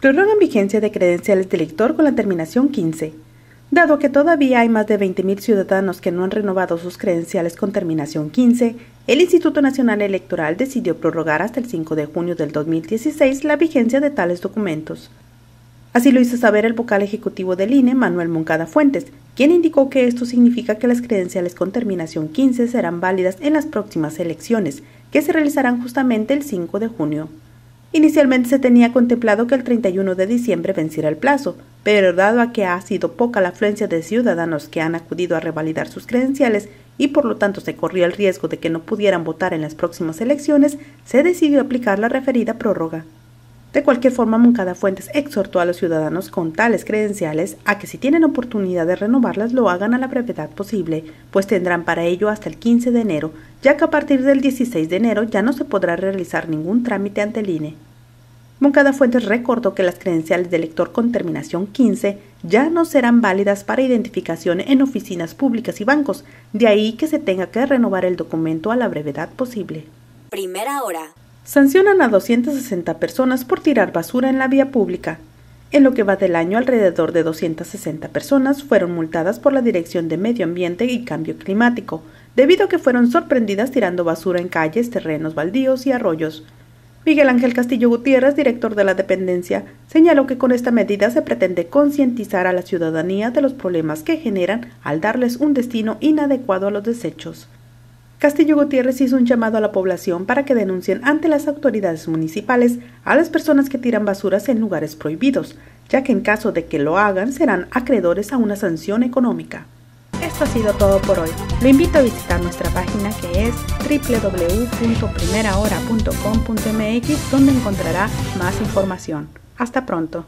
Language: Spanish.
prorrogan vigencia de credenciales de elector con la terminación 15. Dado que todavía hay más de 20.000 ciudadanos que no han renovado sus credenciales con terminación 15, el Instituto Nacional Electoral decidió prorrogar hasta el 5 de junio del 2016 la vigencia de tales documentos. Así lo hizo saber el vocal ejecutivo del INE, Manuel Moncada Fuentes, quien indicó que esto significa que las credenciales con terminación 15 serán válidas en las próximas elecciones, que se realizarán justamente el 5 de junio. Inicialmente se tenía contemplado que el 31 de diciembre venciera el plazo, pero dado a que ha sido poca la afluencia de ciudadanos que han acudido a revalidar sus credenciales y por lo tanto se corría el riesgo de que no pudieran votar en las próximas elecciones, se decidió aplicar la referida prórroga. De cualquier forma, Moncada Fuentes exhortó a los ciudadanos con tales credenciales a que si tienen oportunidad de renovarlas lo hagan a la brevedad posible, pues tendrán para ello hasta el 15 de enero, ya que a partir del 16 de enero ya no se podrá realizar ningún trámite ante el INE. Moncada Fuentes recordó que las credenciales de elector con terminación 15 ya no serán válidas para identificación en oficinas públicas y bancos, de ahí que se tenga que renovar el documento a la brevedad posible. Primera hora. Sancionan a 260 personas por tirar basura en la vía pública. En lo que va del año, alrededor de 260 personas fueron multadas por la Dirección de Medio Ambiente y Cambio Climático, debido a que fueron sorprendidas tirando basura en calles, terrenos baldíos y arroyos. Miguel Ángel Castillo Gutiérrez, director de la dependencia, señaló que con esta medida se pretende concientizar a la ciudadanía de los problemas que generan al darles un destino inadecuado a los desechos. Castillo Gutiérrez hizo un llamado a la población para que denuncien ante las autoridades municipales a las personas que tiran basuras en lugares prohibidos, ya que en caso de que lo hagan serán acreedores a una sanción económica. Esto ha sido todo por hoy. Lo invito a visitar nuestra página que es www.primerahora.com.mx donde encontrará más información. Hasta pronto.